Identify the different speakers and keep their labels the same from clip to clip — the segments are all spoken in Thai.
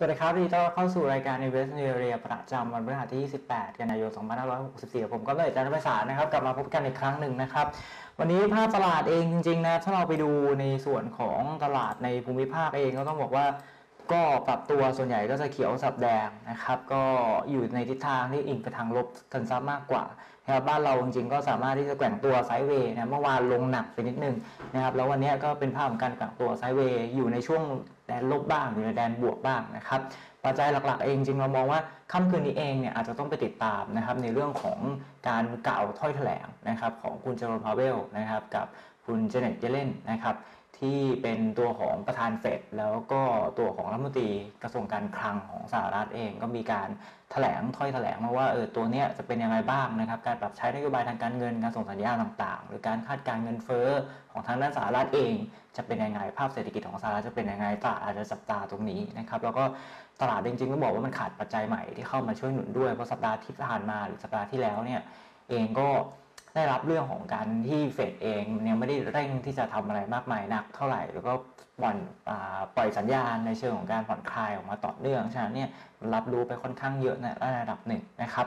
Speaker 1: สวัสดีครับยินดีต้อนเข้าสู่รายการ Invest in Area ประจำวันพฤหัสที่ 28 กันยายน 2564 ผมก็เลยจันทร์ประสานนะครับ กลับมาพบกันอีกครั้งหนึ่งนะครับ วันนี้ภาพตลาดเองจริงๆนะ ถ้าเราไปดูในส่วนของตลาดในภูมิภาคเองก็ต้องบอกว่าก็ปรับตัวส่วนใหญ่ก็จะเขียวสับแดงนะครับ ก็อยู่ในทิศทางที่อิงไปทางลบกันซะมากกว่านะครับบ้านเราจริงๆก็สามารถที่จะแกว่งตัวไซด์เวย์นะเมื่อวานลงหนักไปนิดนึงนะครับแล้ววันนี้ก็เป็นภาพของการแกว่งตัวไซด์เวย์อยู่ในช่วง แดนลบบ้างอยู่ในแดนบวกบ้างนะครับปัจจัยหลักๆเองจริงเรามองว่าค่ำคืนนี้เองเนี่ยอาจจะต้องไปติดตามนะครับในเรื่องของการกล่าวถ้อยแถลงนะครับของคุณเจอร์พาเวลนะครับกับคุณเจเน็ตเยเลนนะครับ ที่เป็นตัวของประธานเฟดแล้วก็ตัวของรัฐมนตรีกระทรวงการคลังของสหรัฐเองก็มีการแถลงถ้อยแถลงมาว่าเออตัวเนี้ยจะเป็นยังไงบ้างนะครับการปรับใช้นโยบายทางการเงินการส่งสัญญาณต่างๆ หรือการคาดการเงินเฟ้อของทางด้านสหรัฐเอง จะเป็นยังไงภาพเศรษฐกิจของสหรัฐจะเป็นยังไงตลาดอาจจะจับตาตรงนี้นะครับแล้วก็ตลาดจริงๆต้องบอกว่ามันขาดปัจจัยใหม่ที่เข้ามาช่วยหนุนด้วยเพราะสัปดาห์ที่ผ่านมาหรือสัปดาห์ที่แล้วเนี่ยเองก็ ได้รับเรื่องของการที่เฟดเองยังไม่ได้เร่งที่จะทำอะไรมากมายนักเท่าไหร่ แล้วก็ปล่อยอาปล่อยสัญญาณในเชิงของการผ่อนคลายออกมาต่อเนื่องฉะนั้นเนี่ยรับรู้ไปค่อนข้างเยอะในระดับหนึ่งนะครับ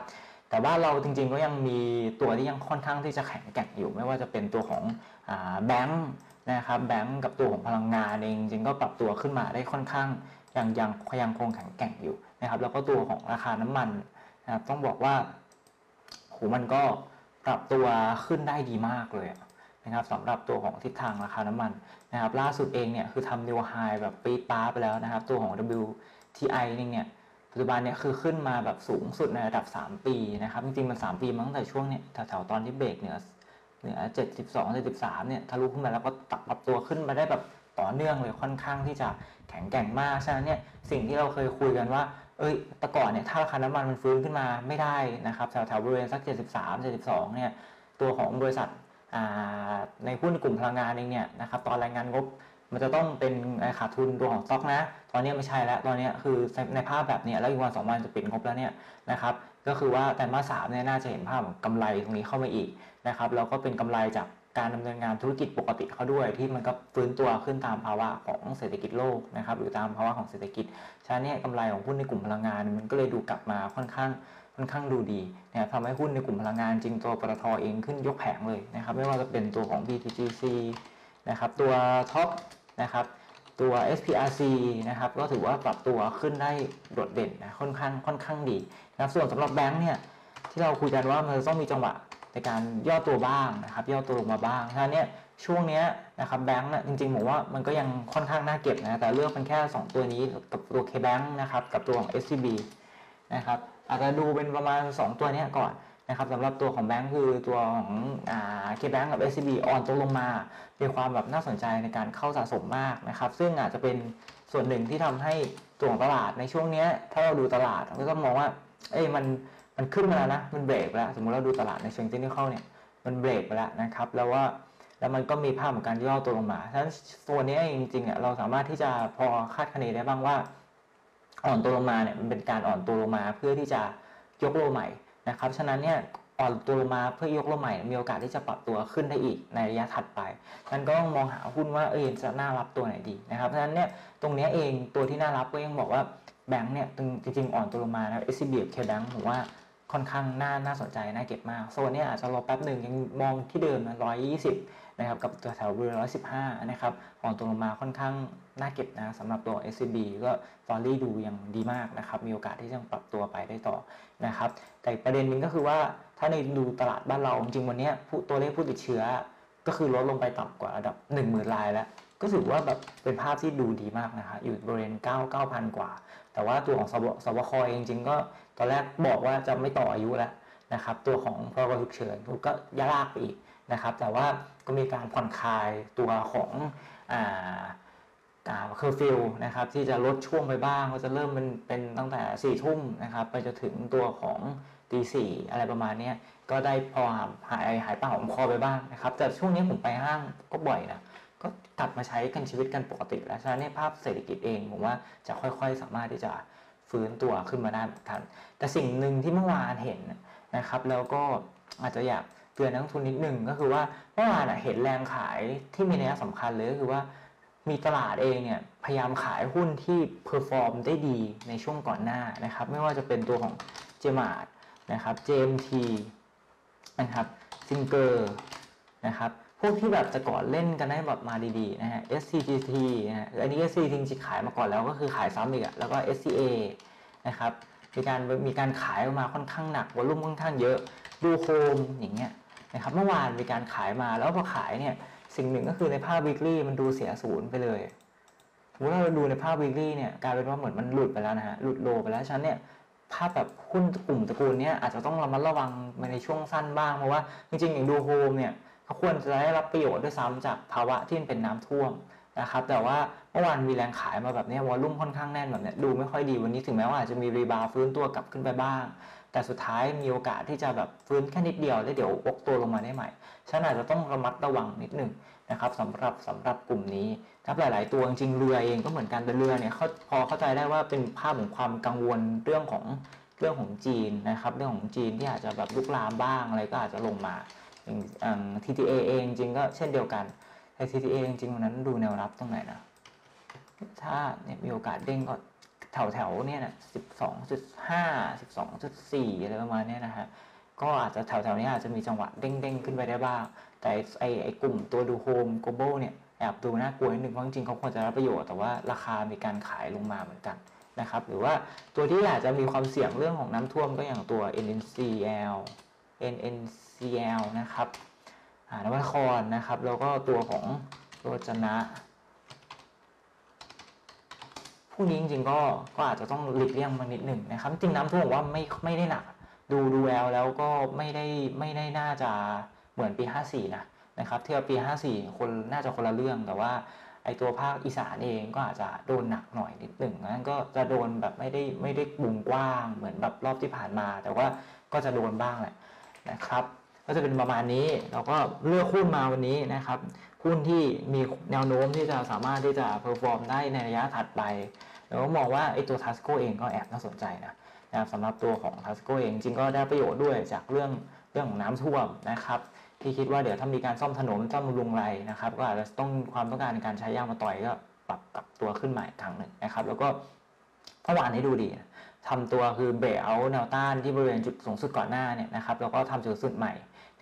Speaker 1: แต่ว่าเราจริงๆก็ยังมีตัวที่ยังค่อนข้างที่จะแข็งแกร่งอยู่ ไม่ว่าจะเป็นตัวของแบงค์นะครับแบงค์กับตัวของพลังงานเองจริงก็ปรับตัวขึ้นมาได้ค่อนข้างยังยังยังคงแข็งแกร่งอยู่นะครับแล้วก็ตัวของราคาน้ำมันนะครับต้องบอกว่าโหมันก็ ปรับตัวขึ้นได้ดีมากเลยนะครับสำหรับตัวของทิศทางราคาน้ำมันนะครับล่าสุดเองเนี่ยคือทำนิวไฮแบบปี๊ดป้าไปแล้วนะครับ ตัวของ WTI นี่เนี่ยปัจจุบันเนี่ยคือขึ้นมาแบบสูงสุดในระดับ 3 ปีนะครับ จริงๆ มัน 3 ปีมั้งแต่ช่วงเนี่ยแถวๆตอนที่เบรกเหนือเหนือ 72 73 เนี่ยทะลุขึ้นมาแล้วก็ตัปรับตัวขึ้นมาได้แบบต่อเนื่องเลยค่อนข้างที่จะแข็งแกร่งมาก ฉะนั้นเนี่ยสิ่งที่เราเคยคุยกันว่า เอ้ยแต่ก่อนเนี่ยถ้าราคาน้ำมันมันฟื้นขึ้นมาไม่ได้นะครับแถวแถวบริเวณสัก 73 72เนี่ยตัวของบริษัทในหุ้นกลุ่มพลังงานเองเนี่ยนะครับตอนรายงานงบมันจะต้องเป็นขาดทุนตัวของสต็อกนะ ตอนนี้ไม่ใช่แล้ว ตอนนี้คือในภาพแบบนี้แล้วอีกวันสองวันจะปิดงบแล้วเนี่ยนะครับ ก็คือว่าแต่มาสามเนี่ยน่าจะเห็นภาพกำไรตรงนี้เข้ามาอีกนะครับ แล้วก็เป็นกำไรจาก การดำเนินงานธุรกิจปกติเขาด้วย ที่มันก็ฟื้นตัวขึ้นตามภาวะของเศรษฐกิจโลกนะครับหรือตามภาวะของเศรษฐกิจฉะนั้นเนี่ยกำไรของหุ้นในกลุ่มพลังงาน มันก็เลยดูกลับมาค่อนข้างค่อนข้างดูดีนะครับทำให้หุ้นในกลุ่มพลังงานจริงตัวปตทเองขึ้นยกแผงเลยนะครับไม่ว่าจะเป็นตัวของ BTGC นะครับตัวท็อปนะครับตัว SPRC นะครับก็ถือว่าปรับตัวขึ้นได้โดดเด่นนะค่อนข้างค่อนข้างดีนะครับส่วนสำหรับแบงค์เนี่ยที่เราคุยกันว่ามันต้องมีจังหวะ ในการย่อตัวบ้างนะครับย่อตัวลงมาบ้างฉะนั้นเนี่ยช่วงนี้นะครับแบงค์นะจริงๆผมว่ามันก็ยังค่อนข้างน่าเก็บนะแต่เลือกเป็นแค่ 2 ตัวนี้กับตัว KBank นะครับกับตัวของ SCB นะครับอาจจะดูเป็นประมาณ 2 ตัวนี้ก่อนนะครับสำหรับตัวของแบงค์คือตัวของเคแบงก์กับ SCB อ่อนตัวลงมามีความแบบน่าสนใจในการเข้าสะสมมากนะครับซึ่งอาจจะเป็นส่วนหนึ่งที่ทำให้ตัวของตลาดในช่วงนี้ถ้าเราดูตลาดเราก็ต้องมองว่าเอ้ยมัน มันขึ้นมาแล้วนะ มันเบรกแล้ว สมมติเราดูตลาดในเชิงเทคนิคเนี่ย มันเบรกไปแล้วนะครับ แล้วว่า แล้วมันก็มีภาพของการย่อตัวลงมาฉะนั้นตัวนี้เองจริงๆอะเราสามารถที่จะพอคาดคะเนได้บ้างว่า อ่อนตัวลงมาเนี่ย มันเป็นการอ่อนตัวลงมาเพื่อที่จะยกโลใหม่นะครับ ฉะนั้นเนี่ยอ่อนตัวลงมาเพื่อยกโลใหม่มีโอกาสที่จะปรับตัวขึ้นได้อีกในระยะถัดไปนั้นก็ต้องมองหาหุ้นว่าเออจะน่ารับตัวไหนดีนะครับฉะนั้นเนี่ยตรงนี้เองตัวที่น่ารับก็ยังบอกว่า แบงค์เนี่ยจริงๆอ่อนตัวลงมานะ SCB กับ KBank ผมว่าค่อนข้างน่าน่าสนใจน่าเก็บมากโซนนี้อาจจะรอแป๊บหนึ่งยังมองที่เดิมนะร้อยยี่สิบนะครับ กับตัวแถวบริเวณร้อยสิบห้านะครับอ่อนตัวลงมาค่อนข้างน่าเก็บนะสำหรับตัว SCB ก็ตอรี่ดูยังดีมากนะครับ มีโอกาสที่จะปรับตัวไปได้ต่อนะครับ แต่ประเด็นนึงก็คือว่าถ้าในดูตลาดบ้านเราจริงวันนี้ตัวเลขผู้ติดเชื้อ ก็คือลดลงไปต่ำกว่าระดับ 1 0,000รายแล้วก็ถือว่าแบบเป็นภาพที่ดูดีมากนะฮะอยู่บริเวณ 9 9,000 กว่า แต่ว่าตัวของสบสบคเองจริงก็ตอนแรกบอกว่าจะไม่ต่ออายุแล้วนะครับ ตัวของพรกฉุกเฉินก็ยากไปอีกนะครับ แต่ว่าก็มีการผ่อนคลายตัวของอ่าเคอร์ฟิวนะครับที่จะลดช่วงไปบ้างก็จะเริ่มเป็นเป็นตั้งแต่4ี่ทุ่มนะครับไปจนถึงตัวของตีสี่อะไรประมาณนี้ก็ได้พอหายหายปากของคอไปบ้างนะครับแต่ช่วงนี้ผมไปห้างก็บ่อยนะ ก็กลับมาใช้กันชีวิตกันปกติ แล้วฉะนั้นภาพเศรษฐกิจเองผมว่าจะค่อยๆ สามารถที่จะฟื้นตัวขึ้นมาได้เหมือนกัน แต่สิ่งหนึ่งที่เมื่อวานเห็นนะครับ แล้วก็อาจจะอยากเตือนนักลงทุนนิดนึงก็คือว่าเมื่อวานเห็นแรงขายที่มีนัยสำคัญเลยก็คือว่ามีตลาดเองเนี่ยพยายามขายหุ้นที่ perform ได้ดีในช่วงก่อนหน้านะครับ ไม่ว่าจะเป็นตัวของเจมาร์ทนะครับ JMT นะครับซิงเกอร์นะครับ พวกที่แบบแต่ก่อนเล่นกันได้แบบมาดีๆนะฮะ SCGT นะฮะอันนี้ SCGT จริงๆขายมาก่อนแล้วก็คือขายซ้ำอีกอะแล้วก็ SCA นะครับมีการมีการขายออกมาค่อนข้างหนัก volume ค่อนข้างเยอะดูโฮมอย่างเงี้ยนะครับเมื่อวานมีการขายมาแล้วพอขายเนี่ยสิ่งหนึ่งก็คือในภาพ weekly มันดูเสียศูนย์ไปเลยสมมติเราดูในภาพ weekly เนี่ยกลายเป็นว่าเหมือนมันหลุดไปแล้วนะฮะหลุด low ไปแล้วฉะนั้นเนี่ยภาพแบบหุ้นกลุ่มตระกูลเนี้ยอาจจะต้องระมัดระวังในช่วงสั้นบ้างเพราะว่าจริงๆอย่างดูโฮมเนี่ย ควรจะได้รับประโยชน์ด้วยซ้ำจากภาวะที่มันเป็นน้ำท่วมนะครับแต่ว่าเมื่อวานมีแรงขายมาแบบนี้วอลลุ่มค่อนข้างแน่นแบบนี้ดูไม่ค่อยดีวันนี้ถึงแม้ว่าอาจจะมีรีบาวฟื้นตัวกลับขึ้นไปบ้าง แต่สุดท้ายมีโอกาสที่จะแบบฟื้นแค่นิดเดียวแล้วเดี๋ยววกตัวลงมาได้ใหม่ฉันอาจจะต้องระมัดระวังนิดหนึ่งนะครับสำหรับสำหรับกลุ่มนี้ครับหลาย ๆ ตัวจริงเรือเองก็เหมือนกันแต่เรือเนี่ยเขาพอเข้าใจได้ว่าเป็นภาพของความกังวลเรื่องของเรื่องของจีนนะครับเรื่องของจีนที่อาจจะแบบลุกลามบ้างอะไรก็อาจจะลงมา TTA เองจริงก็เช่นเดียวกันแต่ TTA จริงวันนั้นดูแนวรับตรงไหนนะ ถ้าเนี่ยมีโอกาสเด้งก็แถวแถวเนี่ยนะ12.5 12.4อะไรประมาณเนี้ยนะฮะ ก็อาจจะแถวแถวๆนี้อาจจะมีจังหวะเด้งๆ ขึ้นไปได้บ้าง แต่ไอไอกลุ่มตัวดูโฮม global เนี่ยแอบดูน่ากลัวนิดนึงเพราะจริงเขาควรจะรับประโยชน์แต่ว่าราคามีการขายลงมาเหมือนกันนะครับหรือว่าตัวที่อาจจะมีความเสี่ยงเรื่องของน้ำท่วมก็อย่างตัว NNCL NN NNCL นะครับนวัตครนะครับ แล้วก็ตัวของโรจนะพวกนี้จริงๆก็ก็อาจจะต้องหลีกเลี่ยงมานิดหนึ่งนะครับ จริงน้ำท่วมผมว่าไม่ไม่ได้หนักดูดูแล้วแล้วก็ไม่ได้ไม่ได้น่าจะเหมือนปี 54 นะนะครับเทียบปี 54 คนน่าจะคนละเรื่องแต่ว่าไอตัวภาคอีสานเองก็อาจจะโดนหนักหน่อยนิดหนึ่งนั้นก็จะโดนแบบไม่ได้ไม่ได้บุงกว้างเหมือนแบบรอบที่ผ่านมา แต่ว่าก็จะโดนบ้างแหละนะครับ ก็จะเป็นประมาณนี้ เราก็เลือกหุ้นมาวันนี้นะครับ หุ้นที่มีแนวโน้มที่จะสามารถที่จะ perform ได้ในระยะถัดไปแล้วก็มองว่าไอ้ตัวทัสโกเองก็แอบน่าสนใจนะนะครับสำหรับตัวของทัสโกเองจริงก็ได้ประโยชน์ด้วยจากเรื่องเรื่องของน้ำท่วมนะครับที่คิดว่าเดี๋ยวถ้ามีการซ่อมถนนซ่อมบำรุงไรนะครับก็อาจจะต้องความต้องการในการใช้ยางมะตอยก็ปรับปรับตัวขึ้นใหม่ครั้งหนึ่งนะครับ แล้วก็เมื่อวานนี้ดูดีนะทำตัวคือเบรเอาแนวต้านที่บริเวณจุดสูงสุดก่อนหน้าเนี่ยนะครับแล้วก็ทำจุดสุดใหม่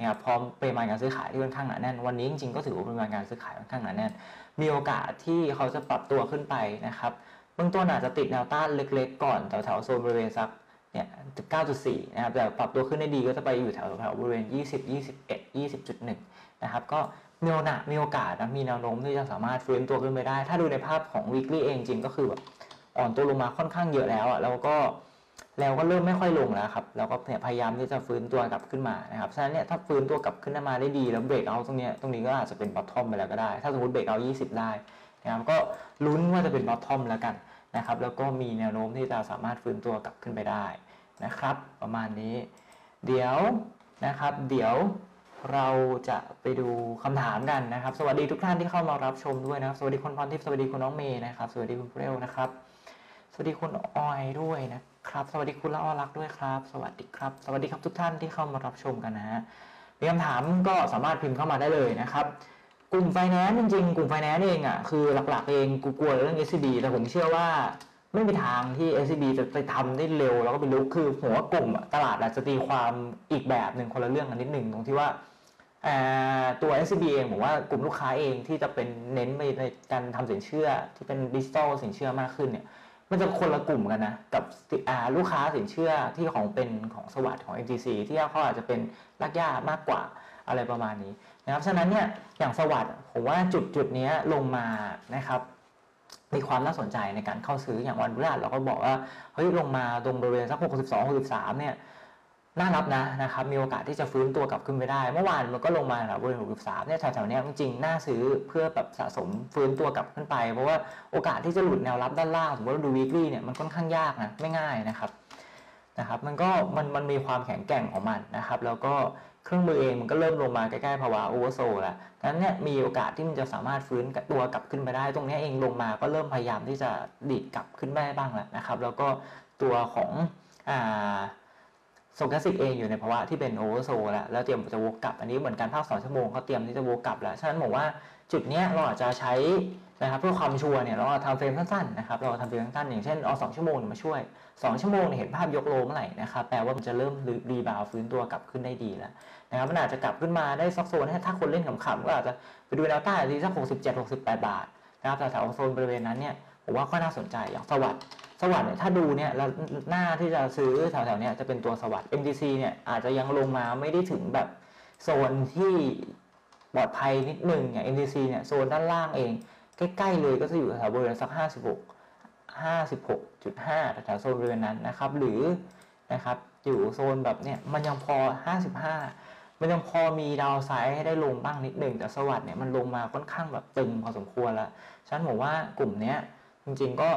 Speaker 1: นะครับพร้อมปริมาณการซื้อขายที่ค่อนข้างหนาแน่น วันนี้จริงๆก็ถือว่าปริมาณการซื้อขายค่อนข้างหนาแน่น มีโอกาสที่เขาจะปรับตัวขึ้นไปนะครับเบื้องต้นอาจจะติดแนวต้านเล็กๆ ก่อนแถวๆโซนบริเวณสักเนี่ย9.4 นะครับ แต่ปรับตัวขึ้นได้ดีก็จะไปอยู่แถวแถวบริเวณ 20 21 20.1 นะครับ ก็มีโอกาสมีโอกาสนะ มีแนวโน้มที่จะสามารถฟื้นตัวขึ้นไปได้ ถ้าดูในภาพของ weekly เองจริงก็คือแบบอ่อนตัวลงมาค่อนข้างเยอะแล้วอะ แล้วก็ แล้วก็เริ่มไม่ค่อยลงแล้วครับแล้วก็พยายามที่จะฟื้นตัวกลับขึ้นมานะครับฉะนั้นเนี่ยถ้าฟื้นตัวกลับขึ้นมาได้ดีแล้วเบรกเอาตรงเนี้ยตรงนี้ก็อาจจะเป็น bottom ไปแล้วก็ได้ ถ้าสมมติเบรกเอา 20 ได้นะครับก็ลุ้นว่าจะเป็น bottom แล้วกันนะครับแล้วก็มีแนวโน้มที่จะสามารถฟื้นตัวกลับขึ้นไปได้นะครับ ประมาณนี้ เดี๋ยวนะครับเดี๋ยวเราจะไปดูคำถามกันนะครับ สวัสดีทุกท่านที่เข้ามารับชมด้วยนะครับ สวัสดีคุณพรทิพย์สวัสดีคุณน้องเมย์นะครับ สวัสดีคุณเปรี้ยวนะครับ สวัสดีคุณออยด้วยนะ ครับ สวัสดีคุณละอ้อรักด้วยครับ สวัสดีครับ สวัสดีครับทุกท่านที่เข้ามารับชมกันนะฮะมีคำถามก็สามารถพิมพ์เข้ามาได้เลยนะครับ กลุ่มไฟแนนซ์จริงๆ กลุ่มไฟแนนซ์เองอะคือหลักๆเองกูกลัวเรื่อง SCB แต่ผมเชื่อว่าไม่มีทางที่ SCB จะไปทำได้เร็ว แล้วก็ไปลุกคือผมว่ากลุ่มตลาดอาจจะตีความอีกแบบหนึ่งคนละเรื่องกันนิดหนึ่งตรงที่ว่าอ่าตัว SCB เองผมว่ากลุ่มลูกค้าเองที่จะเป็นเน้นไปในการทำสินเชื่อที่เป็นดิจิตอลสินเชื่อมากขึ้นเนี่ย มันจะคนละกลุ่มกันนะ กับลูกค้าสินเชื่อที่ของเป็นของสวัสด์ของ MTC ที่เขาอาจจะเป็นลักย่ามากกว่าอะไรประมาณนี้นะครับ ฉะนั้นเนี่ยอย่างสวัสด์ผมว่าจุดจุดนี้ลงมานะครับมีความน่าสนใจในการเข้าซื้ออย่างวันพฤหัสเราก็บอกว่าเฮ้ยลงมาตรงบริเวณสัก 62 63เนี่ย น่ารับนะนะครับมีโอกาสที่จะฟื้นตัวกลับขึ้นไปได้ เมื่อวานมันก็ลงมาแถวบริเวณ63เนี่ยแถวๆนี้จริงๆน่าซื้อเพื่อแบบสะสมฟื้นตัวกลับขึ้นไป เพราะว่าโอกาสที่จะหลุดแนวรับด้านล่างสมมติว่าดู weekly เนี่ยมันค่อนข้างยากนะไม่ง่ายนะครับนะครับมันก็มันมันมีความแข็งแกร่งของมันนะครับ แล้วก็เครื่องมือเองมันก็เริ่มลงมาใกล้ๆภาวะโอเวอร์โซแล้วดังนั้นเนี่ยมีโอกาสที่มันจะสามารถฟื้นตัวกลับขึ้นไปได้ ตรงนี้เองลงมาก็เริ่มพยายามที่จะดีดกลับขึ้นได้บ้างแล้วนะครับ แล้วก็ตัวของอ่า Stochastic เองอยู่ในภาวะที่เป็น oversold แล้วแล้วเตรียมจะวกกลับ อันนี้เหมือนกันภาพสองชั่วโมงเขาเตรียมที่จะวกกลับแล้ว ฉะนั้นผมว่าจุดนี้เราอาจจะใช้นะครับเพื่อความชัวร์เนี่ยเราทำ frame สั้นๆนะครับเราทำ frame สั้นๆอย่างเช่นเอา2ชั่วโมงมาช่วย 2 ชั่วโมงเห็นภาพยก low เมื่อไหร่นะครับแปลว่ามันจะเริ่ม rebound ฟื้นตัวกลับขึ้นได้ดีแล้วนะครับมันอาจจะกลับขึ้นมาได้สักโซนถ้าคนเล่นขำๆก็อาจจะไปดูแนวต้านที่สัก67 68บาทนะครับแถวๆโซนบริเวณนั้นเนี่ยผมว่าก็น่าสนใจอย่างสวัสด์ สวัสด์เนี่ยถ้าดูเนี่ยแล้วหน้าที่จะซื้อแถวๆเนี้ยจะเป็นตัวสวัสด์ MTC เนี่ยอาจจะยังลงมาไม่ได้ถึงแบบโซนที่ปลอดภัยนิดนึงอย่าง MTC เนี่ยโซนด้านล่างเอง ใกล้ๆเลยก็จะอยู่แถวบริเวณสัก 56 56.5แถวโซนบริเวณนั้นนะครับหรือนะครับอยู่โซนแบบเนี้ยมันยังพอ 55 มันยังพอมีดาวไซด์ให้ได้ลงบ้างนิดหนึ่งแต่สวัสด์เนี่ยมันลงมาค่อนข้างแบบตึงพอสมควรแล้วฉะนั้นผมว่ากลุ่มเนี้ยจริงๆก็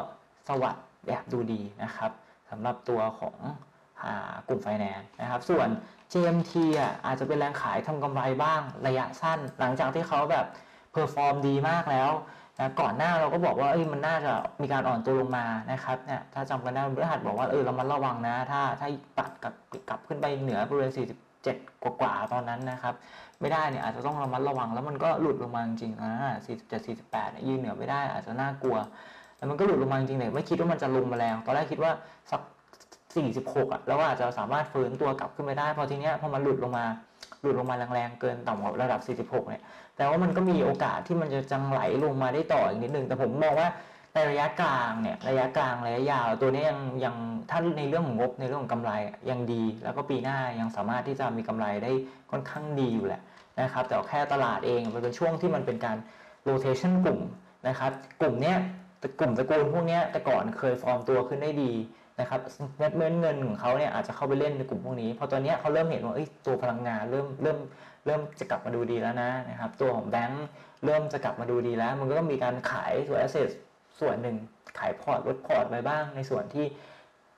Speaker 1: SAWAD แบบดูดีนะครับสำหรับตัวของกลุ่มไฟแนนซ์นะครับ ส่วน JMT อะอาจจะเป็นแรงขายทำกำไรบ้างระยะสั้น หลังจากที่เขาแบบ perform ดีมากแล้วนะก่อนหน้าเราก็บอกว่าเอ้ยมันน่าจะมีการอ่อนตัวลงมานะครับเนี่ยถ้าจำกันได้บริหัสบอกว่าเออเรามันระวังนะ ถ้าถ้าปัดกลับกลับขึ้นไปเหนือบริเวณ 47 กว่าๆตอนนั้นนะครับ ไม่ได้เนี่ยอาจจะต้องระมัดระวังแล้วมันก็หลุดลงมาจริงๆนะ47 48 ยืนเหนือไม่ได้อาจจะน่ากลัว แล้วมันก็หลุดลงมาจริงๆเลยไม่คิดว่ามันจะลงมาแรงตอนแรกคิดว่าสัก 46อะแล้วก็อาจจะสามารถฟื้นตัวกลับขึ้นไปได้พอทีเนี้ยพอมันหลุดลงมาหลุดลงมาแรงๆเกินต่ำกว่าระดับ 46 เนี่ย แต่ว่ามันก็มีโอกาสที่มันจะจังไหลลงมาได้ต่ออีกนิดนึง แต่ผมมองว่าในระยะกลางเนี่ย ระยะกลางระยะยาวตัวนี้ยังยังถ้าในเรื่องของงบในเรื่องของกำไรยังดี แล้วก็ปีหน้ายังสามารถที่จะมีกำไรได้ค่อนข้างดีอยู่แหละนะครับ แต่แค่ตลาดเองมันเป็นช่วงที่มันเป็นการ rotation กลุ่มนะครับ กลุ่มเนี้ย กลุ่มตระกูลพวกนี้แต่ก่อนเคยฟอร์มตัวขึ้นได้ดีนะครับเงินเงินเงินของเขาเนี่ยอาจจะเข้าไปเล่นในกลุ่มพวกนี้พอตอนนี้เขาเริ่มเห็นว่าตัวพลังงานเริ่มเริ่มเริ่มจะกลับมาดูดีแล้วนะนะครับตัวของแบงก์เริ่มจะกลับมาดูดีแล้ว มันก็ต้องมีการขายส่วนแอสเซทส่วนหนึ่งขายพอร์ตลดพอร์ตไปบ้าง ในส่วนที่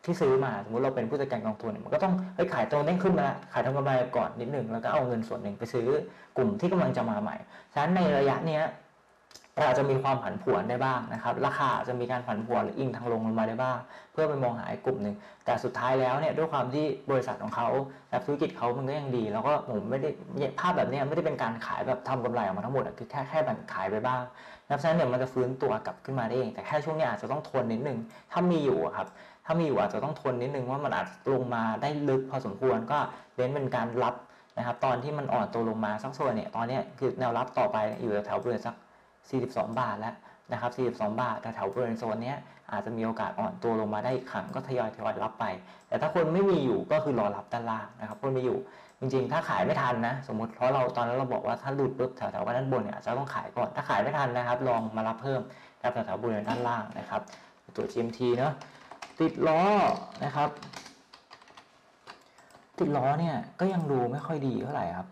Speaker 1: ที่ซื้อมาสมมติเราเป็นผู้จัดการกองทุนมันก็ต้องเฮ้ยขายตัวเด้งขึ้นมาขายทำกำไรก่อนนิดหนึ่งแล้วก็เอาเงินส่วนหนึ่งไปซื้อกลุ่มที่กำลังจะมาใหม่ฉะนั้นในระยะเนี้ย อาจจะมีความผันผวนได้บ้างนะครับ ราคาจะมีการผันผวนหรืออิงทางลงลงมาได้บ้าง เพื่อไปมองหาอีกลุ่มหนึ่ง แต่สุดท้ายแล้วเนี่ยด้วยความที่บริษัทของเขาแบบธุรกิจเขามันก็ยังดี แล้วก็ผมไม่ได้ภาพแบบนี้ไม่ได้เป็นการขายแบบทำกำไรออกมาทั้งหมดคือแค่แค่แบ่งขายไปบ้างนับฉะนั้นเนี่ยมันจะฟื้นตัวกลับขึ้นมาได้เองแต่แค่ช่วงนี้อาจจะต้องทนนิดนึงถ้ามีอยู่ครับถ้ามีอยู่อาจจะต้องทนนิดนึงว่ามันอาจจะลงมาได้ลึกพอสมควรก็เน้นเป็นการรับนะครับตอนที่มันอ่อนตัวลงมาสักส่วนเนี่ยตอนนี้คือแนวรับต่อไปอยู่แถวบริเวณสัก 42 บาทแล้วนะครับ 42 บาทแถวบริเวณโซนนี้อาจจะมีโอกาสอ่อนตัวลงมาได้อีกครั้งก็ทยอยทยอยรับไป แต่ถ้าคนไม่มีอยู่ก็คือรอรับด้านล่างนะครับ คนไม่อยู่จริงๆ ถ้าขายไม่ทันนะ สมมติเพราะเราตอนนั้นเราบอกว่าถ้าหลุดปุ๊บแถวๆด้านบนเนี่ยจจะต้องขายก่อน ถ้าขายไม่ทันนะครับ ลองมารับเพิ่มแถวๆบริเวณด้านล่างนะครับ ตัว GMT เนาะติดล้อนะครับ ติดล้อเนี่ยก็ยังดูไม่ค่อยดีเท่าไหร่ครับ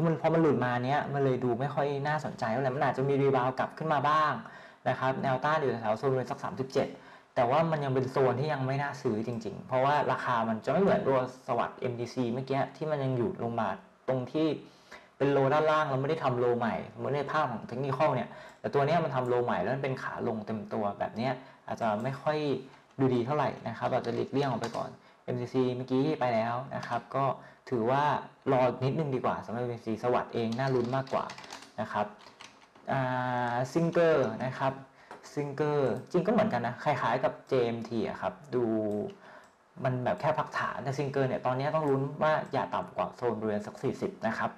Speaker 1: คือมันพอมันหลุดมาเนี้ยมันเลยดูไม่ค่อยน่าสนใจเท่าไหร่มันอาจจะมีรีบาวกลับขึ้นมาบ้างนะครับแนวต้านอยู่แถวโซนบริเวณสัก 37 แต่ว่ามันยังเป็นโซนที่ยังไม่น่าซื้อจริง ๆ เพราะว่าราคามันจะไม่เหมือนตัวสวัสด์ MDC เมื่อกี้ที่มันยังอยู่ลงมาตรงที่เป็น low ด้านล่างเราไม่ได้ทำ low ใหม่เหมือนในภาพของเทคนิคเนี่ยแต่ตัวนี้มันทำ low ใหม่แล้วมันเป็นขาลงเต็มตัวแบบนี้อาจจะไม่ค่อยดูดีเท่าไหร่นะครับอาจจะหลีกเลี่ยงออกไปก่อน MCC เมื่อกี้ไปแล้วนะครับ ก็ ถือว่ารอนิดนึงดีกว่าสำหรับ MCC สวัสด์เองน่าลุ้นมากกว่านะครับ SINGER นะครับ SINGER จริงก็เหมือนกันนะคล้ายๆกับ JMT อะครับดูมันแบบแค่พักฐานแต่ SINGER เนี่ยตอนนี้ต้องลุ้นว่าอย่าต่ำกว่าโซนบริเวณสัก 40 นะครับ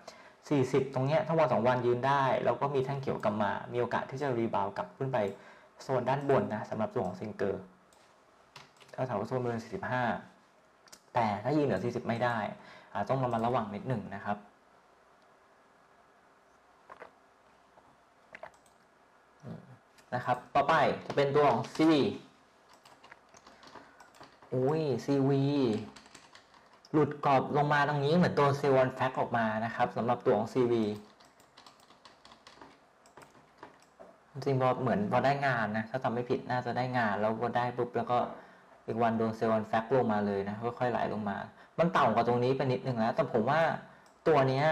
Speaker 1: 40 ตรงเนี้ยถ้าวันสองวันยืนได้ แล้วก็มีแท่งเขียวกลับมา มีโอกาสที่จะรีบาวกลับขึ้นไปโซนด้านบนนะสำหรับตัวของซิงเกอร์ถ้าแถวโซนบริเวณ45 แต่ถ้ายืนเหนือ 40 ไม่ได้ ต้องระมัดระวังนิดหนึ่งนะครับ นะครับ ต่อไปจะเป็นตัวของ C อุ้ย CV หลุดกรอบลงมาตรงนี้เหมือนตัวเซลล์แฟกออกมานะครับสำหรับตัวของ CV จริงพอเหมือนพอได้งานนะ ถ้าทำไม่ผิดน่าจะได้งาน แล้วก็ได้ปุ๊บแล้วก็อีกวันโดนเซลล์แฟกลงมาเลยนะค่อยๆไหลลงมา มันต่ำกว่าตรงนี้ไปนิดนึงแล้วแต่ผมว่าตัวนี้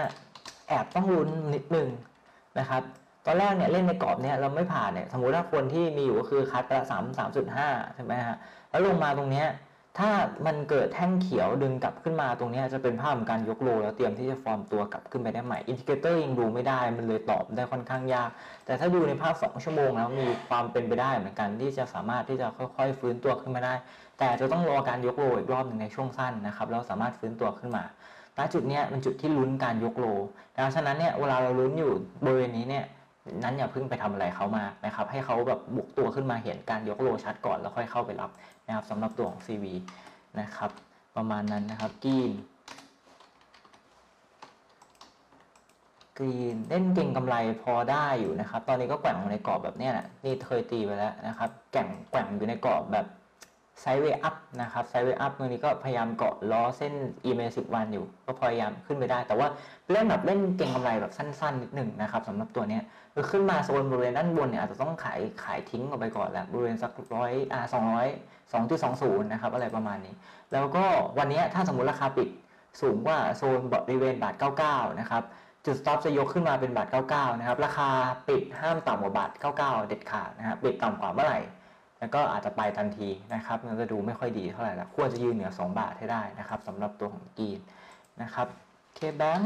Speaker 1: แอบต้องลุ้นนิดนึงนะครับตอนแรกเนี่ยเล่นในกรอบเนี่ยเราไม่ผ่านเนี่ยสมมุติถ้าคนที่มีอยู่ก็คือคัดไปละสามสามจุดห้าใช่ไหมฮะแล้วลงมาตรงเนี้ยถ้ามันเกิดแท่งเขียวดึงกลับขึ้นมาตรงนี้จะเป็นภาพของการยก low แล้วเตรียมที่จะฟอร์มตัวกลับขึ้นไปได้ใหม่ indicator ยังดูไม่ได้มันเลยตอบได้ค่อนข้างยาก แต่ถ้าดูในภาพ 2 ชั่วโมงแล้วมีความเป็นไปได้เหมือนกันที่จะสามารถที่จะค่อยๆฟื้นตัวขึ้นมาได้ แต่จะต้องรอการยก low อีกรอบหนึ่งในช่วงสั้นนะครับแล้วสามารถฟื้นตัวขึ้นมาณจุดนี้เป็นจุดที่ลุ้นการยก low ดังนั้นฉะนั้นเนี่ยเวลาเราลุ้นอยู่บริเวณนี้เนี่ยนั้นอย่าเพิ่งไปทำอะไรเขามานะครับให้เขาแบบบุกตัวขึ้นมาเห็นการยก low ชัดก่อนแล้วค่อยเข้าไปรับนะครับสำหรับตัวของ CV นะครับประมาณนั้นนะครับ GREEN GREEN เล่นเก่งกำไรพอได้อยู่นะครับ ตอนนี้ก็แกว่งอยู่ในกรอบแบบเนี้ยนะนี่เคยตีไปแล้วนะครับแก่งแกว่งอยู่ในกรอบแบบ sideway up นะครับ sideway up ตรงนี้ก็พยายามเกาะล้อเส้น EMA 10 วันอยู่ ก็พยายามขึ้นไปได้ แต่ว่าเล่นแบบเล่นเก่งกำไรแบบสั้นๆนิดหนึ่งนะครับสำหรับตัวนี้คือขึ้นมาโซนบริเวณด้านบนเนี่ยอาจจะต้องขายขายทิ้งออกไปก่อนแหละบริเวณสักร้อยอ่าสองร้อยสองจุดสองศูนย์นะครับอะไรประมาณนี้ แล้วก็วันนี้ถ้าสมมุติราคาปิดสูงกว่าโซนบริเวณบาท 99 นะครับจุดสต็อปจะยกขึ้นมาเป็นบาท 99 นะครับ ราคาปิดห้ามต่ำกว่าบาท 99 เด็ดขาดนะครับปิดต่ำกว่าเมื่อไหร่ แล้วก็อาจจะไปทันทีนะครับมันจะดูไม่ค่อยดีเท่าไหร่ละควรจะยืนเหนือ 2 บาทให้ได้นะครับสำหรับตัวของกีนนะครับ K-Bank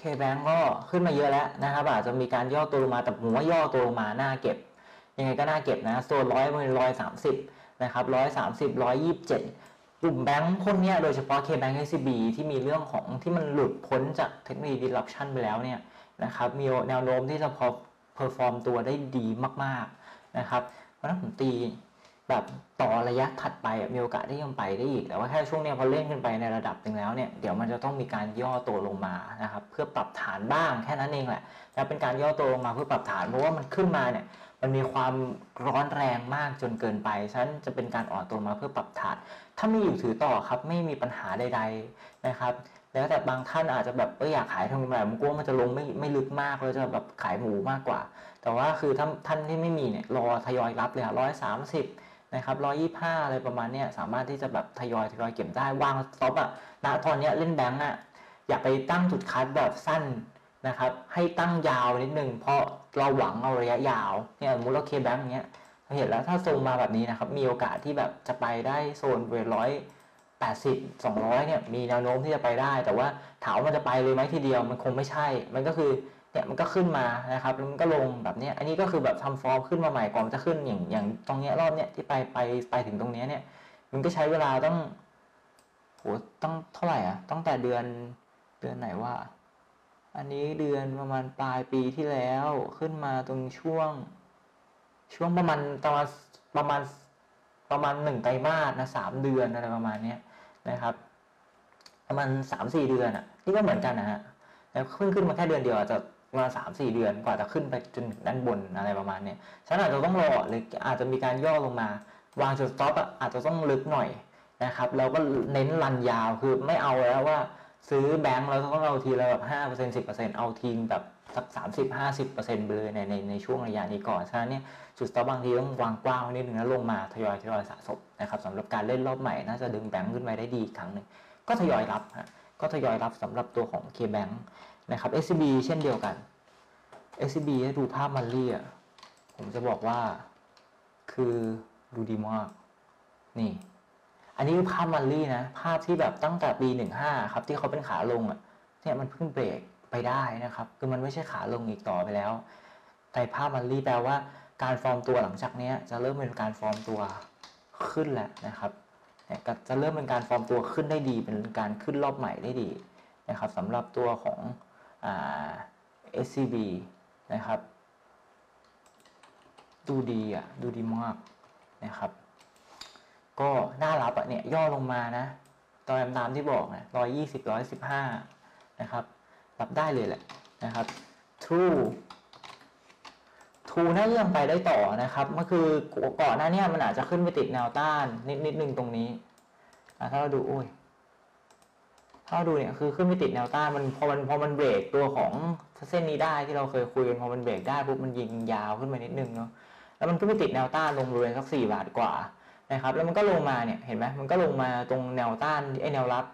Speaker 1: K-Bank ก็ขึ้นมาเยอะแล้วนะครับ อาจจะมีการย่อตัวลงมาแต่ผมว่าย่อตัวลงมาน่าเก็บ ยังไงก็น่าเก็บนะโซนร้อยเป็นร้อยสามสิบนะครับร้อยสามสิบร้อยยี่สิบเจ็ดกลุ่มแบงค์พวกเนี้ยโดยเฉพาะ K-Bank SCB ที่มีเรื่องของที่มันหลุดพ้นจากเทคโนโลยี disruption ไปแล้วเนี่ยนะครับมีแนวโน้มที่จะพอ perform ตัวได้ดีมากๆ นะครับ เพราะฉะนั้นผมตีแบบต่อระยะถัดไปมีโอกาสที่ยังไปได้อีก แต่ว่าแค่ช่วงเนี้ยพอเล่นขึ้นไปในระดับหนึ่งแล้วเนี่ยเดี๋ยวมันจะต้องมีการย่อตัวลงมานะครับเพื่อปรับฐานบ้างแค่นั้นเองแหละแล้วเป็นการย่อตัวลงมาเพื่อปรับฐานเพราะว่ามันขึ้นมาเนี่ยมันมีความร้อนแรงมากจนเกินไปฉะนั้นจะเป็นการอ่อนตัวมาเพื่อปรับฐาน ถ้าไม่อยู่ถือต่อครับไม่มีปัญหาใด ๆนะครับแล้วแต่บางท่านอาจจะแบบเอออยากขายทำกำไรมันกลัวมันจะลงไม่ไม่ลึกมากเลยจะแบบขายหมูมากกว่า แต่ว่าคือถ้าท่านที่ไม่มีเนี่ยรอทยอยรับเลยร้อยสามสิบนะครับร้อยยี่ห้าอะไรประมาณเนี้ยสามารถที่จะแบบทยอยทยอยเก็บได้วางสต็อปอะณตอนเนี้ยเล่นแบงก์อะอย่าไปตั้งจุดคัดแบบสั้นนะครับ ให้ตั้งยาวนิดนึงเพราะเราหวังเอาระยะยาวเนี่ยมมติเราเคแบงค์เงี้ยเราเห็นแล้วถ้าทรงมาแบบนี้นะครับ มีโอกาสที่แบบจะไปได้โซนเวร้อยแปดสิบสองร้อยเนี่ยมีแนวโน้มที่จะไปได้ แต่ว่าถามว่ามันจะไปเลยไหมทีเดียวมันคงไม่ใช่ มันก็คือ เนี่ยมันก็ขึ้นมานะครับแล้วมันก็ลงแบบนี้อันนี้ก็คือแบบทำฟอร์มขึ้นมาใหม่ก่อนจะขึ้นอย่างอย่างตรงเนี้ยรอบเนี้ยที่ไปไปไปถึงตรงเนี้ยเนี่ยมันก็ใช้เวลาต้องโหต้องเท่าไหร่อะตั้งแต่เดือนเดือนไหนว่า อันนี้เดือนประมาณปลายปีที่แล้วขึ้นมาตรงช่วง ช่วงประมาณประมาณประมาณประมาณหนึ่งไตรมาสนะสามเดือนอะไรประมาณเนี้ยนะครับ ประมาณสามสี่เดือนอะนี่ก็เหมือนกันนะฮะแล้วขึ้นขึ้นมาแค่เดือนเดียวอาจจะ ประมาณสามสี่เดือนกว่าจะขึ้นไปจนถึงด้านบนอะไรประมาณเนี้ยฉันอาจจะต้องรอหรืออาจจะมีการย่อลงมา วางจุด stop อะอาจจะต้องลึกหน่อยนะครับแล้วก็เน้น run ยาวคือไม่เอาแล้วว่าซื้อแบงก์แล้วก็ต้องเอาทีละแบบห้าเปอร์เซ็นต์สิบเปอร์เซ็นต์เอาทีแบบสักสามสิบห้าสิบเปอร์เซ็นต์ไปเลยในในในช่วงระยะนี้ก่อนฉะนั้นเนี่ยจุด stop บางทีต้องวางกว้างนิดนึงแล้วลงมาทยอยทยอยสะสมนะครับสำหรับการเล่นรอบใหม่น่าจะดึงแบงก์ขึ้นไปได้ดีอีกครั้งหนึ่งก็ทยอยรับฮะก็ทยอยรับสำหรับตัวของ K-Bank นะครับ SCB เช่นเดียวกัน SCB ดูภาพมันเรียผมจะบอกว่าคือดูดีมากนี่ อันนี้คือภาพมันลี่นะ ภาพที่แบบตั้งแต่ปี15ครับ ที่เขาเป็นขาลงอะเนี่ยมันเพิ่งเบรกไปได้นะครับ คือมันไม่ใช่ขาลงอีกต่อไปแล้ว แต่ภาพมันลี่แปลว่าการฟอร์มตัวหลังจากนี้จะเริ่มเป็นการฟอร์มตัวขึ้นแล้วนะครับจะเริ่มเป็นการฟอร์มตัวขึ้นได้ดี เป็นการขึ้นรอบใหม่ได้ดีนะครับสำหรับตัวของ SCB นะครับ ดูดีอะ ดูดีมากนะครับ ก็น่ารับอะเนี่ย ย่อลงมานะตอนตามที่บอกนะร้อยยี่สิบร้อยสิบห้านะครับ รับได้เลยแหละนะครับ True True น่าจะยังไปได้ต่อนะครับก็คือก่อนหน้าเนี้มันอาจจะขึ้นไปติดแนวต้านนิดนิดนึงตรงนี้ถ้าเราดูโอ้ย ถ้าดูเนี่ยคือขึ้นไปติดแนวต้านมันพอมันพอมันเบรกตัวของเส้นนี้ได้ที่เราเคยคุยกันพอมันเบรกได้ปุ๊บมันยิงยาวขึ้นมานิดนึงเนาะแล้วมันก็ไปติดแนวต้านลงบริเวณสักสี่บาทกว่านะครับแล้วมันก็ลงมาเนี่ยเห็นไหมมันก็ลงมาตรงแนวต้านไอ้แนวรับ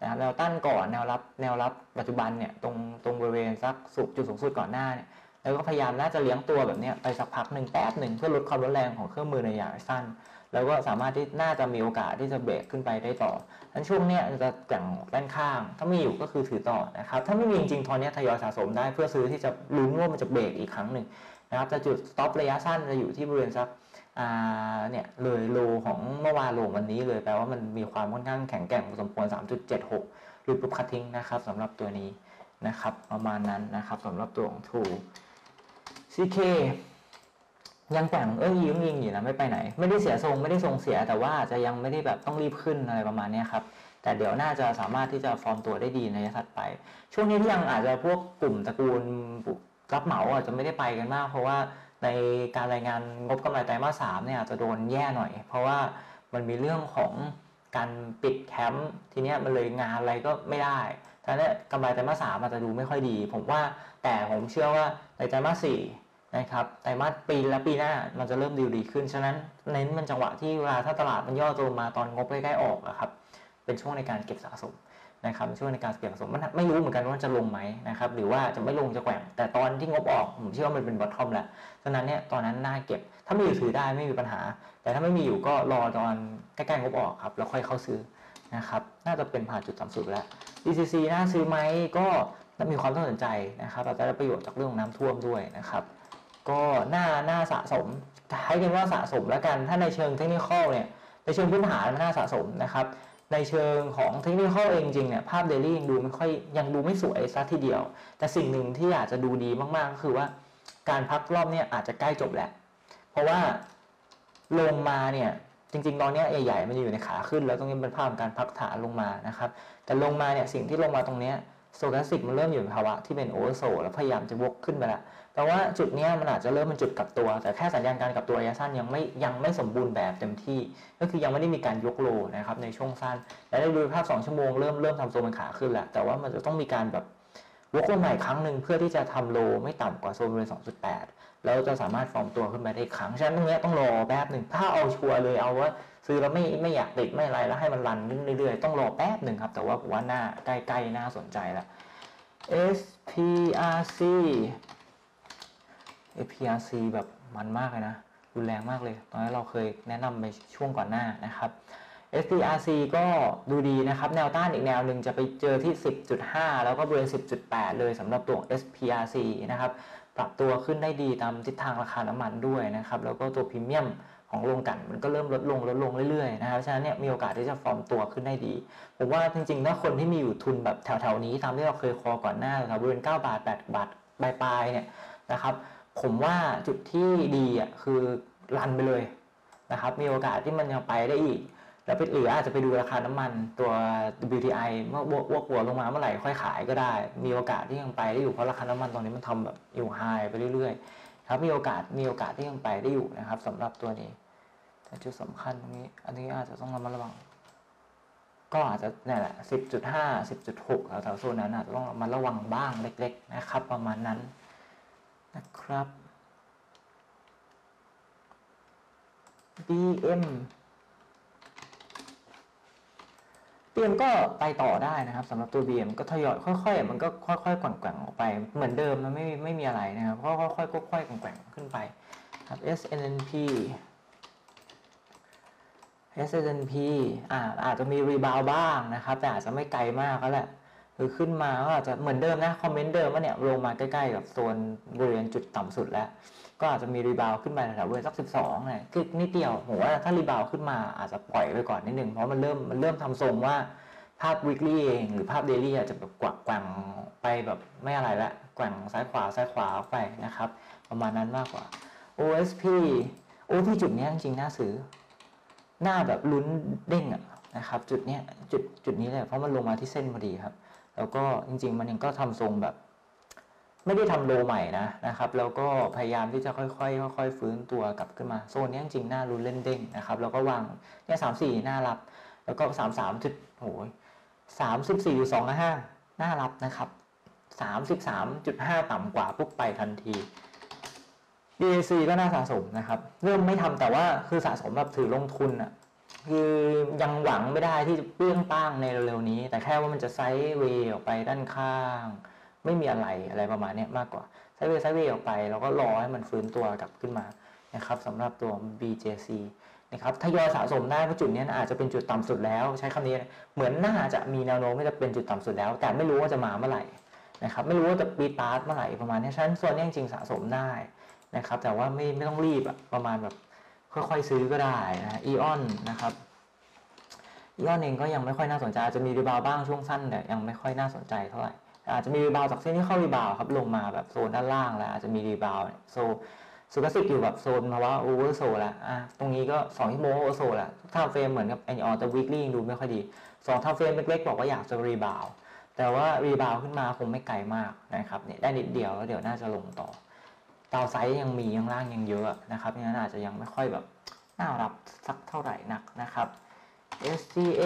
Speaker 1: นะครับแนวต้านก่อนแนวรับแนวรับปัจจุบันเนี่ยตรงตรงบริเวณสักสุดจุดสูงสุดก่อนหน้าเนี่ยแล้วก็พยายามน่าจะเลี้ยงตัวแบบนี้ไปสักพักหนึ่งแป๊บหนึ่งเพื่อลดความร้อนแรงของเครื่องมือในระยะสั้น แล้วก็สามารถที่น่าจะมีโอกาสที่จะเบรกขึ้นไปได้ต่อทั้นช่วงเนี้ยจะแก่งด้านข้าง ถ้ามีอยู่ก็คือถือต่อนะครับ ถ้าไม่มีจริงๆตอนนี้ทยอยสะสมได้เพื่อซื้อที่จะลุ้นว่ามันจะเบรกอีกครั้งหนึ่งนะครับแต่จุดสต็อประยะสั้นจะอยู่ที่บริเวณสักเนี่ยเลยโลของเมื่อวานโลวันนี้เลยแปลว่ามันมีความค่อนข้างแข็งแกร่งพอสมควร 3.76หรือปุ๊บคัททิ้งนะครับสำหรับตัวนี้นะครับประมาณนั้นนะครับสำหรับตัวของ True CK ยังแกว่งเอ้ยยิ้มยิงอยู่นะไม่ไปไหน ไม่ได้เสียทรงไม่ได้ทรงเสียแต่ว่าจะยังไม่ได้แบบต้องรีบขึ้นอะไรประมาณนี้ครับแต่เดี๋ยวน่าจะสามารถที่จะฟอร์มตัวได้ดีในระยะถัดไป ช่วงนี้ที่ยังอาจจะพวกกลุ่มตระกูลรับเหมาอาจจะไม่ได้ไปกันมาก เพราะว่าในการรายงานงบกำไรไตรมาสสามเนี่ยอาจจะโดนแย่หน่อย เพราะว่ามันมีเรื่องของการปิดแคมป์ทีเนี้ยมันเลยงานอะไรก็ไม่ได้ทีนี้กำไรไตรมาสสามอาจจะดูไม่ค่อยดี ผมว่าแต่ผมเชื่อว่าในไตรมาสสี่ นะครับไตรมาสปีและปีหน้ามันจะเริ่มดีดีขึ้น ฉะนั้นเน้นมันจังหวะที่เวลาถ้าตลาดมันย่อตัวมาตอนงบใกล้ๆออกอะครับเป็นช่วงในการเก็บสะสมนะครับเป็นช่วงในการเก็บสะสมมันไม่รู้เหมือนกันว่าจะลงไหมนะครับหรือว่าจะไม่ลงจะแกว่งแต่ตอนที่งบออกผมเชื่อว่ามันเป็นบอททอมแหละฉะนั้นเนี่ยตอนนั้นน่าเก็บถ้ามีอยู่ถือได้ไม่มีปัญหา แต่ถ้าไม่มีอยู่ก็รอตอนใกล้ๆงบออกครับแล้วค่อยเข้าซื้อนะครับน่าจะเป็นผ่านจุดต่ำสุดแล้ว DCC น่าซื้อไหมก็มีความต้องสนใจนะครับอาจจะได้ประโยชน์จากเรื่องน้ำท่วมด้วยนะครับ ก็น่าน่าสะสมให้กันว่าสะสมแล้วกัน ถ้าในเชิงเทคนิคเนี่ยในเชิงพื้นฐานมันน่าสะสมนะครับ ในเชิงของเทคนิคเองจริงเนี่ยภาพเดลี่ยังดูไม่ค่อยยังดูไม่สวยซะทีเดียว แต่สิ่งหนึ่งที่อาจจะดูดีมากๆก็คือว่า การพักรอบเนี่ยอาจจะใกล้จบแหละเพราะว่าลงมาเนี่ยจริงๆตอนนี้ใหญ่ๆมันอยู่ในขาขึ้น แล้วตรงนี้เป็นภาพของการพักฐานลงมานะครับ แต่ลงมาเนี่ยสิ่งที่ลงมาตรงเนี้ย โซลาสิกมันเริ่มอยู่ในภาวะที่เป็นโอเวอร์โซแล้วพยายามจะวกขึ้นไปแล้วแต่ว่าจุดนี้มันอาจจะเริ่มเป็นจุดกลับตัว แต่แค่สัญญาณการกลับตัวระยะสั้นยังไม่ยังไม่สมบูรณ์แบบเต็มที่ ก็คือยังไม่ได้มีการยกโลนะครับในช่วงสั้น และได้ดูภาพ 2 ชั่วโมงเริ่มเริ่มทำโซนเป็นขาขึ้นแล้วแต่ว่ามันจะต้องมีการแบบวกลงใหม่ครั้งหนึ่งเพื่อที่จะทำโลไม่ต่ำกว่าโซนบริเวณ2.8 แล้วจะสามารถฟอร์มตัวขึ้นไปได้อีกครั้ง ฉะนั้นตรงนี้ต้องรอแป๊บหนึ่งถ้าเอาชัวร์เลยเอาว่า ซื้อแล้วไม่ไม่อยากติดไม่อะไรแล้วให้มันรันเรื่อยๆ ต้องรอแป๊บหนึ่งครับ แต่ว่าผมว่าหน่าใกล้ๆน่าสนใจละ SPRC SPRC แบบมันมากเลยนะ รุนแรงมากเลย ตอนนี้เราเคยแนะนำไปช่วงก่อนหน้านะครับ SPRC ก็ดูดีนะครับ แนวต้านอีกแนวหนึ่งจะไปเจอที่ 10.5 แล้วก็บริเวณ 10.8 เลยสำหรับตัว SPRC นะครับ ปรับตัวขึ้นได้ดีตามทิศทางราคาน้ำมันด้วยนะครับ แล้วก็ตัวพรีเมียม ของโรงกันมันก็เริ่มลดลงลดลงเรื่อยๆนะครับฉะนั้นเนี่ยมีโอกาสที่จะฟอร์มตัวขึ้นได้ดีผมว่าจริงๆถ้าคนที่มีอยู่ทุนแบบแถวๆนี้ตามที่เราเคยคอก่อนหน้าแถวบริเวณ9บาท8บาทปลายๆเนี่ยนะครับ ผมว่าจุดที่ดีอะคือรันไปเลยนะครับ มีโอกาสที่มันยังไปได้อีก แล้วไปหรืออาจจะไปดูราคาน้ำมันตัว WTI เมื่อวกหัวลงมาเมื่อไหร่ค่อยขายก็ได้ มีโอกาสที่ยังไปได้อยู่เพราะราคาน้ำมันตอนนี้มันทำแบบอยู่ไฮไปเรื่อยๆ ครับมีโอกาสมีโอกาสที่ยังไปได้อยู่นะครับสำหรับตัวนี้แต่จุดสำคัญตรงนี้ อันนี้อาจจะต้องระมัดระวัง ก็อาจจะเนี่ยแหละ10.5 10.6แถวๆโซนนั้นอาจจะต้องระมัดระวังบ้างเล็ก ๆ นะครับ ประมาณนั้นนะครับ BM BM ก็ไปต่อได้นะครับสำหรับตัว BM ก็ทยอยค่อยๆ มันก็ค่อยๆแกว่งๆออกไป เหมือนเดิมมันไม่ไม่มีอะไรนะครับก็ค่อยๆค่อยๆแกว่งๆขึ้นไปครับ SNP S&P อ่าอาจจะมีรีบาวบ้างนะครับ แต่อาจจะไม่ไกลมากก็แหละ คือขึ้นมาก็อาจจะเหมือนเดิมนะคอมเมนต์เดิมว่าเนี่ยลงมาใกล้ๆกับโซนบริเวณจุดต่ำสุดแล้ว ก็อาจจะมีรีบาวขึ้นไปแถวบริเวณสัก 12เนี่ยคือนิดเดียวผมว่าถ้ารีบาวขึ้นมาอาจจะปล่อยไปก่อนนิดนึงเพราะมันเริ่มมันเริ่มทำทรงว่าภาพ weekly เองหรือภาพ daily อาจจะแบบกวักแกว่งไปแบบไม่อะไรละแกว่งซ้ายขวาซ้ายขวาไปนะครับ ประมาณนั้นมากกว่า OSP โอ้ที่จุดนี้จริงๆน่าซื้อหน้าแบบลุ้นเด้งอะนะครับจุดเนี้ยจุดจุดนี้เลยเพราะมันลงมาที่เส้นพอดีครับ แล้วก็จริง ๆ มันยังก็ทำทรงแบบ ไม่ได้ทำโลใหม่นะนะครับ แล้วก็พยายามที่จะค่อยๆค่อยๆฟื้นตัวกลับขึ้นมาโซนนี้จริงๆหน้าลุ้นเล่นเด้งนะครับ แล้วก็วางเนี่ยสามสี่หน้ารับ แล้วก็สามสามจุดโอ้ยสามสิบสี่สองห้าหน้ารับนะครับสามสิบสามจุดห้าต่ำกว่าปุ๊บไปทันที DAC ก็น่าสะสมนะครับ เริ่มไม่ทำแต่ว่าคือสะสมแบบถือลงทุนอะ คือยังหวังไม่ได้ที่จะเปรี้ยงป้างในเร็วๆนี้ แต่แค่ว่ามันจะไซด์เวย์ออกไปด้านข้าง ไม่มีอะไรอะไรประมาณนี้มากกว่าไซด์เวย์ไซด์เวย์ออกไป แล้วก็รอให้มันฟื้นตัวกลับขึ้นมานะครับสำหรับตัว BJC นะครับทยอสะสมได้เพราะจุดนี้อาจจะเป็นจุดต่ำสุดแล้ว ใช้คำนี้เหมือนน่าจะมีแนวโน้มที่จะเป็นจุดต่ำสุดแล้ว แต่ไม่รู้ว่าจะมาเมื่อไหร่นะครับไม่รู้ว่าจะปีดปาร์ตเมื่อไหร่ประมาณนี้ฉะนั้นส่วนนี้จริงๆสะสมได้นะครับแต่ว่าไม่ไม่ต้องรีบอะประมาณแบบ ค่อยๆซื้อก็ได้นะ AEON นะครับ AEON เองก็ยังไม่ค่อยน่าสนใจอาจจะมี rebound บ้างช่วงสั้นแต่ยังไม่ค่อยน่าสนใจเท่าไหร่อาจจะมี rebound จากเส้นที่เข้า rebound ครับลงมาแบบโซนด้านล่างแล้วอาจจะมี rebound stochastic อยู่แบบโซนภาวะ oversold แล้วอะตรงนี้ก็2ชั่วโมง oversold แล้ว time frame เหมือนกับแอนออแต่ weekly ดูไม่ค่อยดีสอง time frame เล็กๆบอกว่าอยากจะ rebound แต่ว่า rebound ขึ้นมาคงไม่ไกลมากนะครับเนี่ยได้นิดเดียวแล้วเดี๋ยวน่าจะลงต่อ downside ยังมียังล่างยังเยอะนะครับงั้นอาจจะยังไม่ค่อยแบบน่ารับสักเท่าไหร่นักนะครับ STA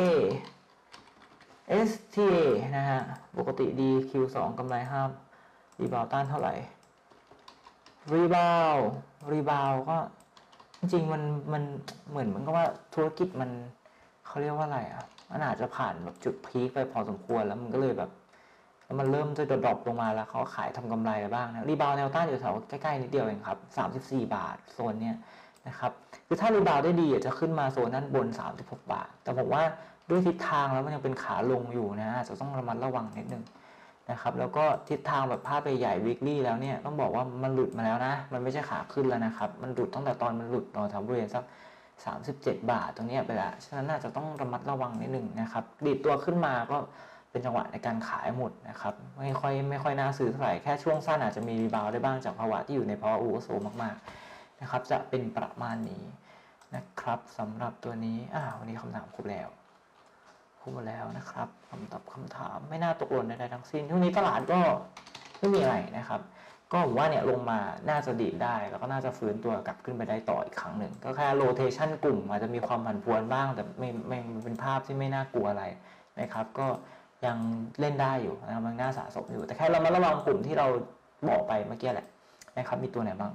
Speaker 1: STA นะฮะ ปกติดี Q2 กำไรห้าม rebound ต้านเท่าไหร่ rebound rebound ก็จริงๆมันมันเหมือนมันก็ว่าธุรกิจมันเขาเรียกว่าอะไรอะมันอาจจะผ่านแบบจุด peak ไปพอสมควรแล้วมันก็เลยแบบ แล้วมันเริ่มจะ drop ลงมาแล้วเขาขายทำกำไรไรบ้างนะ rebound แนวต้านอยู่แถวใกล้ๆนิดเดียวเองครับ 34 บาทโซนเนี้ยนะครับคือถ้า rebound ได้ดีอะจะขึ้นมาโซนด้านบน 36 บาท แต่ผมว่าด้วยทิศทางแล้วมันยังเป็นขาลงอยู่นะจะต้องระมัดระวังนิดนึงนะครับแล้วก็ทิศทางแบบภาพใหญ่ๆ weekly แล้วเนี่ยต้องบอกว่ามันหลุดมาแล้วนะ มันไม่ใช่ขาขึ้นแล้วนะครับ มันหลุดตั้งแต่ตอนมันหลุดตอนแถวบริเวณสัก37 บาทตรงนี้ไปแล้วฉะนั้นน่าจะต้องระมัดระวังนิดหนึ่งนะครับดีดตัวขึ้นมาก็ เป็นจังหวะในการขายหมดนะครับไม่ค่อยไม่ค่อยน่าซื้อเท่าไหร่แค่ช่วงสั้นอาจจะมีรีบาวได้บ้างจากภาวะที่อยู่ในภาวะอูโอโซมากๆนะครับจะเป็นประมาณนี้นะครับสำหรับตัวนี้อ่าวันนี้คำถามครบแล้วครบหมดแล้วนะครับคำตอบคำถามไม่น่าตกหล่นใดๆทั้งสิ้นช่วงนี้ตลาดก็ไม่มีอะไรนะครับ ก็ผมว่าเนี่ยลงมาน่าจะดีดได้ แล้วก็น่าจะฟื้นตัวกลับขึ้นไปได้ต่ออีกครั้งหนึ่ง ก็แค่โรเทชันกลุ่มอาจจะมีความผันผวนบ้าง แต่ไม่ไม่เป็นภาพที่ไม่น่ากลัวอะไรนะครับ ก็ ยังเล่นได้อยู่นะครับมันน่าสะสมอยู่ แต่แค่เรามาระวังกลุ่มที่เราบอกไปเมื่อกี้แหละนะครับมีตัวไหนบ้าง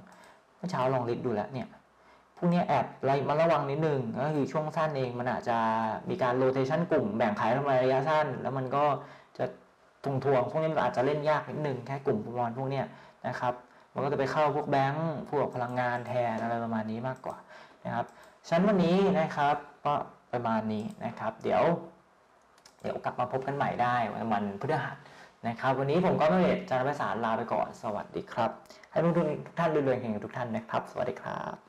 Speaker 1: เมื่อเช้าลองลิสต์ดูแล้วเนี่ยพวกนี้แอบไล่มาระวังนิดนึงก็คือช่วงสั้นเองมันอาจจะมีการโรเทชันกลุ่มแบ่งขายทำไมระยะสั้น แล้วมันก็จะทวงทวงๆพวกนี้มันอาจจะเล่นยากนิดนึงแค่กลุ่มประมาณพวกนี้นะครับมันก็จะไปเข้าพวกแบงก์พวกพลังงานแทนอะไรประมาณนี้มากกว่านะครับชั้นวันนี้นะครับก็ประมาณนี้นะครับ เดี๋ยว เดี๋ยวกลับมาพบกันใหม่ได้วันวันพฤหัสนะครับ วันนี้ผมก็ไม่เอกจารย์ประสานลาไปก่อน สวัสดีครับ ให้ทุกท่านรวยๆเฮงทุกท่านนะครับ สวัสดีครับ